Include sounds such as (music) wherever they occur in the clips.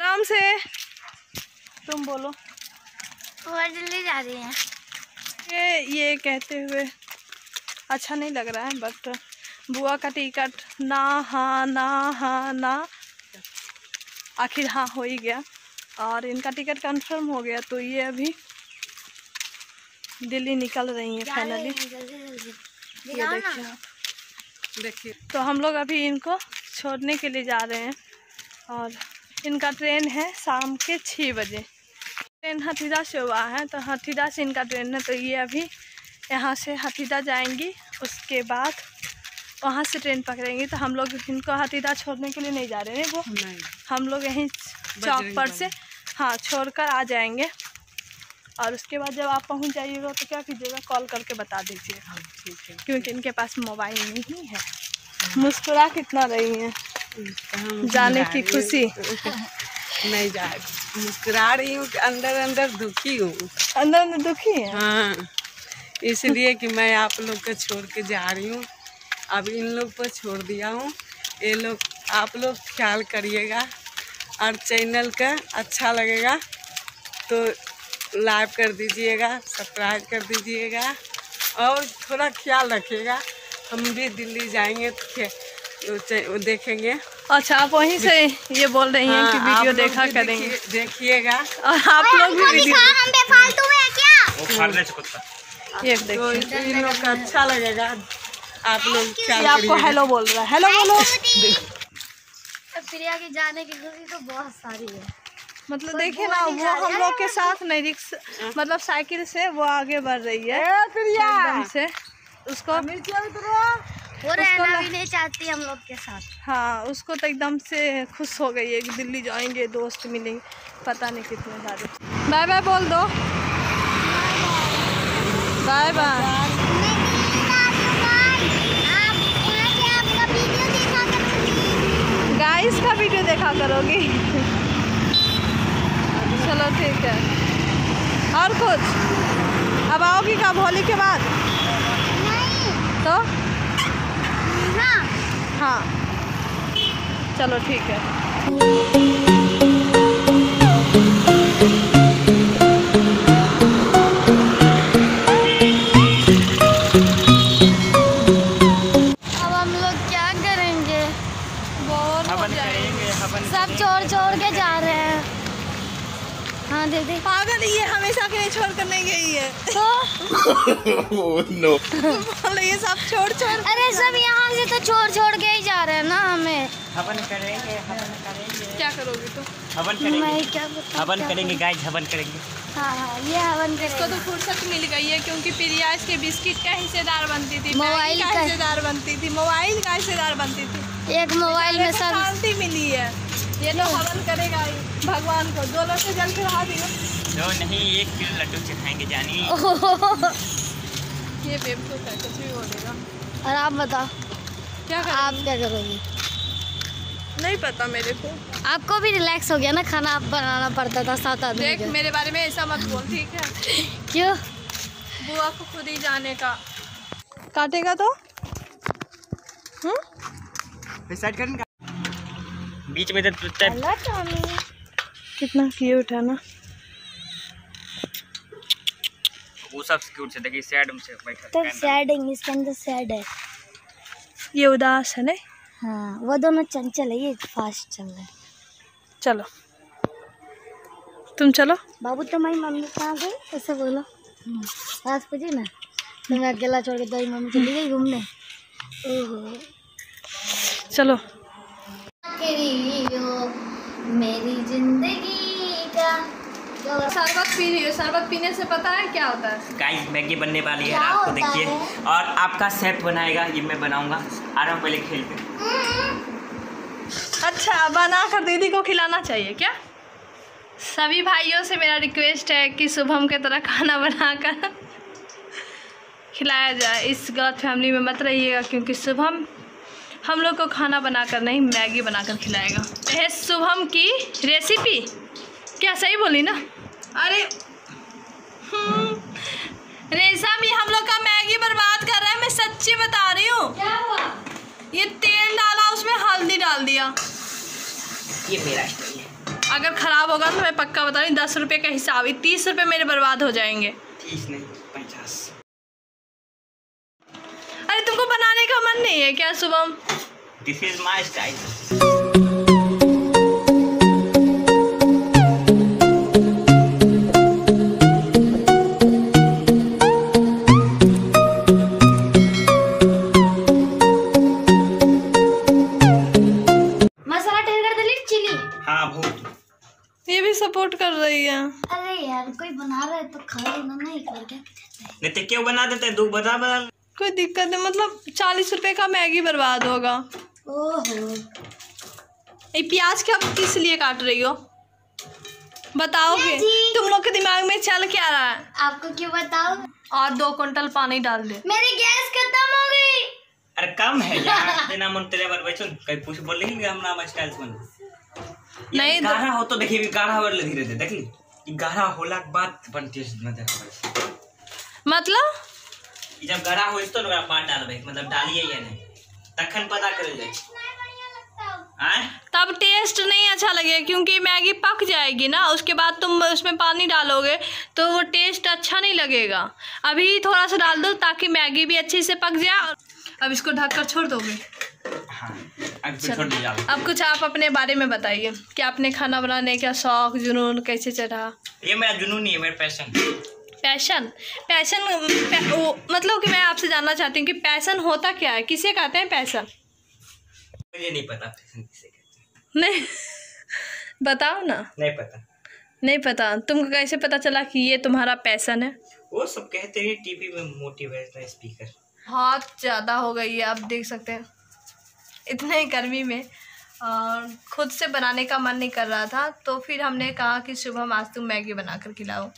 आराम से। तुम बोलो। बहुत जल्दी जा रही हैं। ये ये कहते हुए। अच्छा नहीं लग रहा है बट बुआ का टिकट। ना हाँ ना हाँ ना। आखिर हाँ हो ही गया। और इनका टिकट कंफर्म हो गया तो ये अभी दिल्ली निकल रही है फाइनली ये देखिए। तो हम लोग अभी इनको छोड़ने के लिए जा रहे हैं। और इनका ट्रेन है शाम के छः बजे। ट्रेन हथीदा से हुआ है तो हथीदा से इनका ट्रेन है तो ये अभी यहाँ से हथीदा जाएँगी उसके बाद वहाँ से ट्रेन पकड़ेंगी। तो हम लोग इनको हथीदा छोड़ने के लिए नहीं जा रहे हैं वो नहीं। हम लोग यहीं चौक पर से हाँ छोड़कर आ जाएँगे। और उसके बाद जब आप पहुँच जाइएगा तो क्या कीजिएगा कॉल करके बता दीजिएगा हाँ, ठीक है। क्योंकि इनके पास मोबाइल नहीं है। मुस्कुरा कितना रही हैं। जाने की खुशी। (laughs) नहीं जा मुस्कुरा रही हूँ कि अंदर अंदर दुखी हूँ। अंदर अंदर दुखी है? हाँ इसलिए कि मैं आप लोग को छोड़ के जा रही हूँ। अब इन लोग पर छोड़ दिया हूँ। ये लोग आप लोग ख्याल करिएगा और चैनल का अच्छा लगेगा तो लाइव कर दीजिएगा सब्सक्राइब कर दीजिएगा और थोड़ा ख्याल रखिएगा। हम भी दिल्ली जाएँगे तो देखेंगे। अच्छा आप वहीं से ये बोल रही हैं कि हाँ, वीडियो देखा करेंगे। देखिएगा। और आप लोग भी वीडियो हम बेफालतू में क्या? वो फाड़ दे तो इन लोग का अच्छा लगेगा। आप लोग आपको हेलो बोल रहा है। हेलो बोलो। प्रिया की जाने की खुशी तो बहुत सारी है। मतलब देखिए ना वो हम लोग के साथ नहीं रिक्स मतलब साइकिल से वो आगे बढ़ रही है। एकदम से। उसको वो रहना भी नहीं चाहती हम लोग के साथ। हाँ उसको तो एकदम से खुश हो गई है कि दिल्ली जाएँगे दोस्त मिलेंगे पता नहीं कितने सारे। बाय बाय बोल दो। Bye bye. गाइस का वीडियो देखा करोगी? चलो ठीक है। और कुछ? अब आओगी कब? होली के बाद? नहीं। तो? हाँ। चलो ठीक है। अब हम लोग क्या करेंगे? बोर हवन जाएँगे। करेंगे हवन सब चोर चोर के जा रहे हैं। हाँ दीदी पागल ये हमेशा के लिए छोड़ कर नहीं गई है। तो? नो बोल रही है सब छोड़ छोड़। अरे सब यहाँ से तो छोड़ छोड़ के ही जा रहे हैं ना हमें। हवन करेंगे हवन करेंगे। क्या करोगे तुम? हवन करेंगे। मैं क्या बताऊँ हवन करेंगे गाइस हवन करेंगे। हाँ हाँ ये हवन इसको तो फुर्सत मिल गई है क्योंकि प्रिया इसके बिस्किट का हिस्सेदार बनती थी मोबाइल का का- हिस्सेदार बनती थी मोबाइल का हिस्सेदार बनती थी। एक मोबाइल में शांति मिली है। ये तो हवन करेगा भगवान को दो लोटे जल चढ़ा दियो। जो नहीं एक किलो लड्डू चढ़ाएँगे जानी? ये बेवकूफ़ है कुछ भी बोलेगा। और आप बताओ क्या कर आप क्या करोगे? नहीं पता मेरे को। आपको भी रिलैक्स हो गया ना खाना आप बनाना पड़ता था सात आदमी देख मेरे बारे में ऐसा मत बोल ठीक है? क्यों? बुआ को खुद ही जाने का। काटेगा तो? हम्म? साइड करेंगे बीच में तो कितना क्यूट है ना। वो सब क्यूट से देखिए सैड से बैठा तो सैड है इसके अंदर सैड है। ये उदास है नहीं हाँ वो दोनों चंचल है ये फास्ट चल रहे हैं। चलो। तुम चलो। बाबू तुम्हारी मम्मी कहाँ गई? ऐसे बोलो। सास पूछी ना तुम्हें अकेला छोड़ के तुम्हारी मम्मी चली गई घूमने। ओहो चलो। मेरी ज़िंदगी का शरबत पी रही हो शरबत पीने से पता है क्या होता है? गाइस मैगी बनने वाली है आपको होता देखिए। और आपका शेफ बनाएगा ये मैं बनाऊँगा। आ रहा हूँ पहले खेल के अच्छा बना कर दीदी को खिलाना चाहिए क्या? सभी भाइयों से मेरा रिक्वेस्ट है कि शुभम के तरह खाना बनाकर खिलाया जाए। इस गलत फैमिली में मत रहिएगा क्योंकि शुभम हम लोग को खाना बनाकर नहीं मैगी बनाकर खिलाएगा। यह शुभम की रेसिपी क्या सही बोली ना? अरे हम्म, रेशम ये हम लोग का मैगी बर्बाद कर रहा है मैं सच्ची बता रही हूँ। ये तेल डाला उसमें हल्दी डाल दिया। ये मेरा स्टाइल है। अगर ख़राब होगा तो मैं पक्का बता रही दस रुपये का हिसाब ही तीस रुपये मेरे बर्बाद हो जाएँगे। तीस नहीं पचास। अरे तुमको बनाने का मन नहीं है क्या Shubham? This is my style masala taste कर दिली चिली। हाँ ये भी सपोर्ट कर रही है। अरे यार कोई बना रहा है तो खा लेना नहीं कर क्या नहीं तो क्यों बना देते दो बता बता। कोई दिक्कत नहीं मतलब चालीस रुपए का मैगी बर्बाद होगा। ओहो। ये प्याज क्या किस लिए काट रही हो? बताओगे। तुम लोग के दिमाग में चल क्या रहा है? आपको क्यों बताओ और दो कुंटल पानी डाल दे। मेरी गैस खत्म हो गई। अरे कम है यार तेना मन तेरे बार बैठो कहीं पूछ बोल रही हम नाम स्टाइल बन नहीं, गाढ़ा हो तो देखिए भी गाढ़ा हो धीरे धीरे देख ली। गाढ़ा होला के बाद नज़र आवे मतलब? जब गाढ़ा हो तो पानी डालबे मतलब डालिए या नहीं। तखन पता छै। आय? तब टेस्ट नहीं अच्छा लगेगा क्योंकि मैगी पक जाएगी ना उसके बाद तुम उसमें पानी डालोगे तो वो टेस्ट अच्छा नहीं लगेगा। अभी थोड़ा सा डाल दो ताकि मैगी भी अच्छे से पक जाए और अब इसको ढककर छोड़ दोगे। हाँ अब कुछ आप अपने बारे में बताइए कि आपने खाना बनाने का शौक जुनून कैसे चढ़ा? ये मेरा जुनून नहीं है मेरा पैशन। पैशन पैशन पै, वो, मतलब कि मैं आपसे जानना चाहती हूँ कि पैशन होता क्या है? किसे कहते हैं पैशन? मुझे नहीं पता पैशन किसे कहते हैं। नहीं बताओ ना। नहीं पता। नहीं पता। तुमको कैसे पता चला कि ये तुम्हारा पैशन है? वो सब कहते हैं टीवी में मोटिवेशनल स्पीकर। बहुत ज़्यादा हो गई है आप देख सकते हैं। इतने गर्मी में और खुद से बनाने का मन नहीं कर रहा था तो फिर हमने कहा कि शुभम आज तुम मैगी बना कर खिलाओ।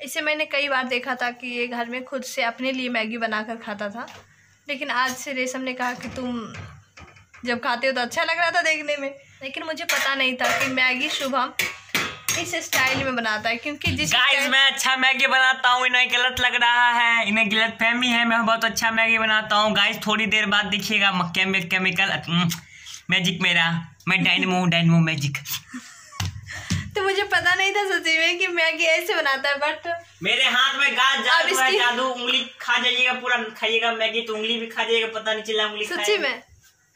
इसे मैंने कई बार देखा था कि ये घर में खुद से अपने लिए मैगी बना कर खाता था। लेकिन आज से रेशम ने कहा कि तुम जब खाते हो तो अच्छा लग रहा था देखने में। लेकिन मुझे पता नहीं था कि मैगी शुभम इस स्टाइल में बनाता है क्योंकि जिस गाइस मैं अच्छा मैगी बनाता हूँ इन्हें गलत लग रहा है इन्हें गलत फहमी है मैं बहुत अच्छा मैगी बनाता हूँ। गाइस थोड़ी देर बाद देखिएगा केमिकल केमिकल मैजिक मेरा मैं डायनमो डायनमो मैजिक तो मुझे पता नहीं था सच्ची में कि मैगी ऐसे बनाता है बट मेरे हाथ में गाज जादू है इसकी- जादू उंगली खा जाइएगा पूरा खाइएगा मैगी तो उंगली भी खा जाइएगा पता नहीं चला उंगली सच्ची में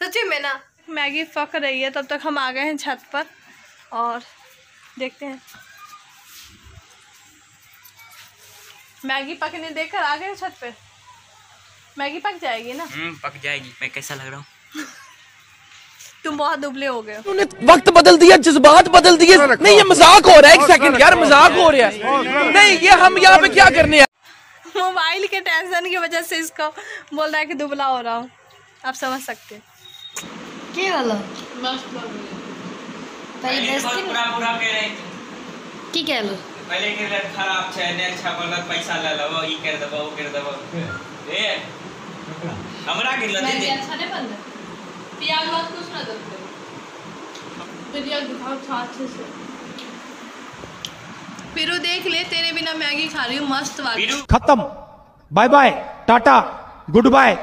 सच्ची में ना। मैगी पक रही है तब तक हम आ गए हैं छत पर और देखते हैं। मैगी पकने देखकर आ गए छत पर मैगी पक जाएगी ना? हम्म पक जाएगी। मैं कैसा लग रहा हूँ? तुम बहुत दुबले हो गए तुमने वक्त बदल दिया जज्बात बदल दिए। नहीं ये मज़ाक हो रहा है एक सेकंड यार मज़ाक हो रहा है। नहीं ये हम यहाँ पे क्या करने हैं? मोबाइल के टेंशन की वजह से इसको बोल रहा है कि दुबला हो रहा हूँ। आप समझ सकते वाला? कह लो पहले के खराब ने अच्छा पैसा ले ई कर ओ कर ए (laughs) हमरा के दे अच्छा बंद प्याज वाज कुछ ना करते फिरू देख ले, तेरे बिना मैगी खा रही हूँ, मस्त वाली खत्म। Bye bye, tata, goodbye.